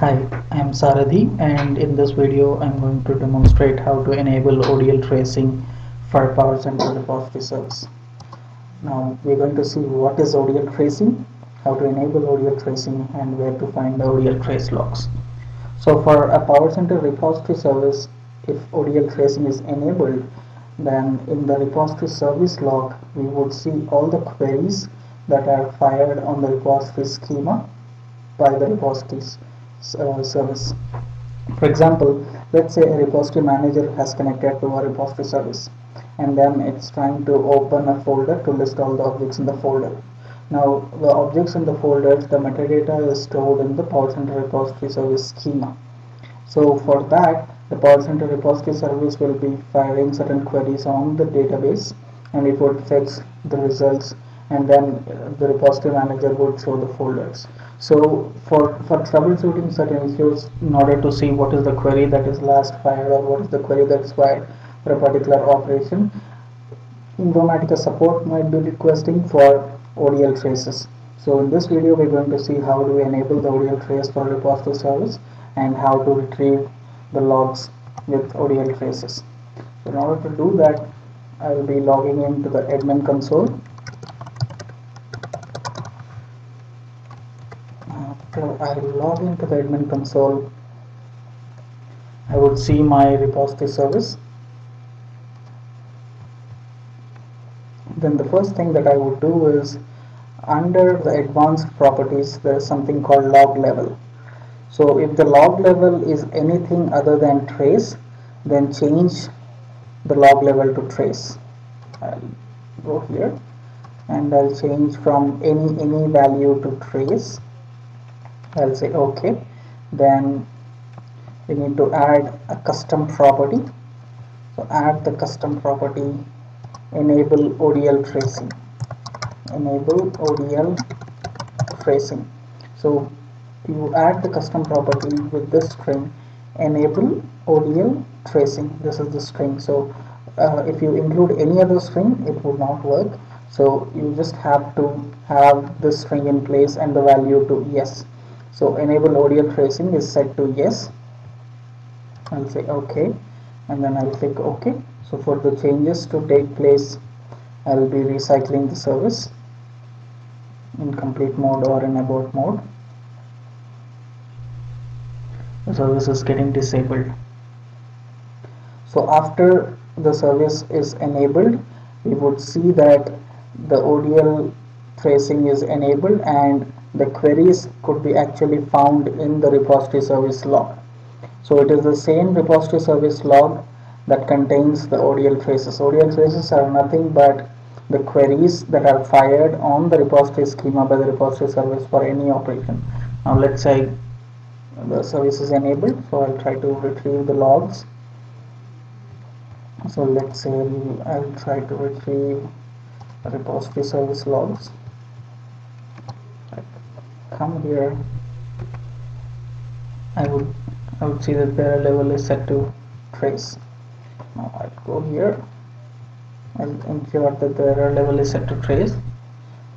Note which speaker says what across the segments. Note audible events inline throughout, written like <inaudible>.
Speaker 1: Hi, I am Sarathi and in this video I'm going to demonstrate how to enable ODL tracing for Power Center repository service. Now we're going to see what is ODL tracing, how to enable ODL tracing and where to find the ODL trace logs. So for a Power Center repository service, if ODL tracing is enabled, then in the repository service log we would see all the queries that are fired on the repository schema by the repositories uh, service. For example, let's say a repository manager has connected to a repository service and then it's trying to open a folder to list all the objects in the folder. Now the objects in the folder, the metadata is stored in the Power Center repository service schema. So for that, the Power Center repository service will be firing certain queries on the database and it would fetch the results and then the repository manager would show the folders. So for, for troubleshooting certain issues in order to see what is the query that is last fired or what is the query that is fired for a particular operation, Informatica support might be requesting for ODL traces. So in this video we're going to see how do we enable the ODL trace for repository service and how to retrieve the logs with ODL traces. So in order to do that I will be logging into the admin console after I will log into the admin console. I would see my repository service. Then the first thing that I would do is under the advanced properties there is something called log level. So if the log level is anything other than trace then change the log level to trace. I'll go here and I'll change from any any value to trace I'll say OK then we need to add a custom property. So add the custom property enable ODL tracing. Enable ODL tracing. So you add the custom property with this string enable ODL tracing. This is the string. So uh, if you include any other string it would not work. So you just have to have this string in place and the value to yes so enable ODL tracing is set to yes. I'll say OK and then I'll click OK. So for the changes to take place I'll be recycling the service in complete mode or in abort mode. The service is getting disabled. So after the service is enabled we would see that the ODL tracing is enabled and the queries could be actually found in the repository service log. So it is the same repository service log that contains the ODL traces. ODL traces are nothing but the queries that are fired on the repository schema by the repository service for any operation. Now let's say the service is enabled, so I'll try to retrieve the logs. So let's say I'll try to retrieve repository service logs come here I would I would see that the error level is set to trace. Now I'll go here I'll ensure that the error level is set to trace.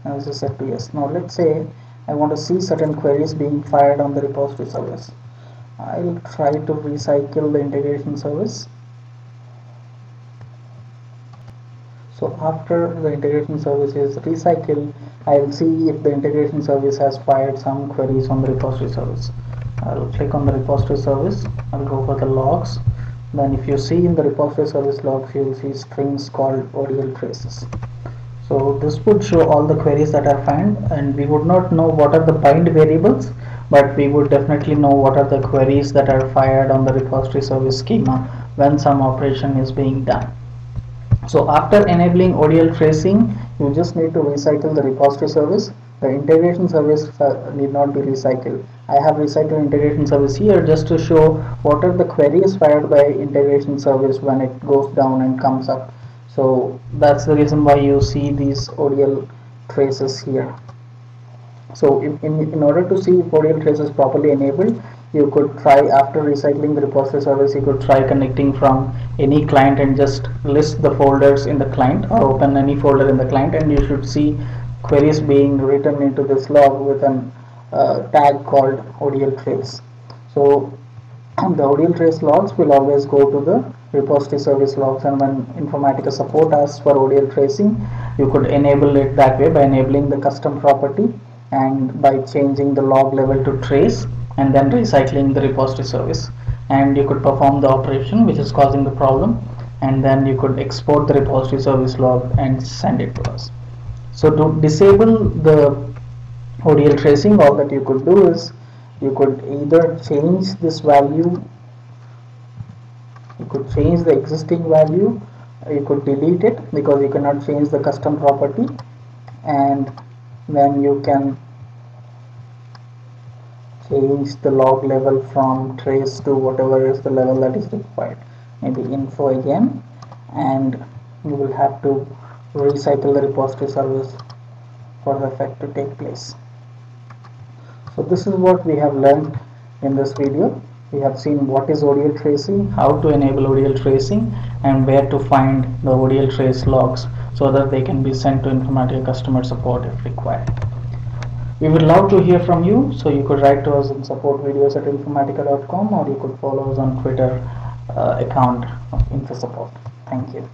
Speaker 1: And this is set to yes. Now let's say I want to see certain queries being fired on the repository service. I'll try to recycle the integration service. So after the integration service is recycled I will see if the integration service has fired some queries on the repository service. I'll click on the repository service. I'll go for the logs. Then if you see in the repository service logs, you will see strings called ODL traces. So this would show all the queries that are found and we would not know what are the bind variables but we would definitely know what are the queries that are fired on the repository service schema when some operation is being done. So after enabling ODL tracing, you just need to recycle the repository service. The integration service uh, need not be recycled. I have recycled integration service here just to show what are the queries fired by integration service when it goes down and comes up. So that's the reason why you see these ODL traces here. So in, in, in order to see if ODL traces properly enabled, you could try after recycling the repository service you could try connecting from any client and just list the folders in the client or open any folder in the client and you should see queries being written into this log with an uh, tag called ODL trace. So <clears throat> the ODL trace logs will always go to the repository service logs and when Informatica support asks for ODL tracing you could enable it that way by enabling the custom property and by changing the log level to trace and then recycling the repository service. And you could perform the operation which is causing the problem and then you could export the repository service log and send it to us. So to disable the ODL tracing all that you could do is you could either change this value you could change the existing value you could delete it because you cannot change the custom property and then you can change the log level from trace to whatever is the level that is required. Maybe info again and you will have to recycle the repository service for the effect to take place. So this is what we have learned in this video. We have seen what is ODL tracing, how to enable ODL tracing and where to find the ODL trace logs so that they can be sent to Informatica customer support if required. We would love to hear from you so you could write to us in support videos at informatica.com or you could follow us on Twitter uh, account of InfaSupport. Thank you.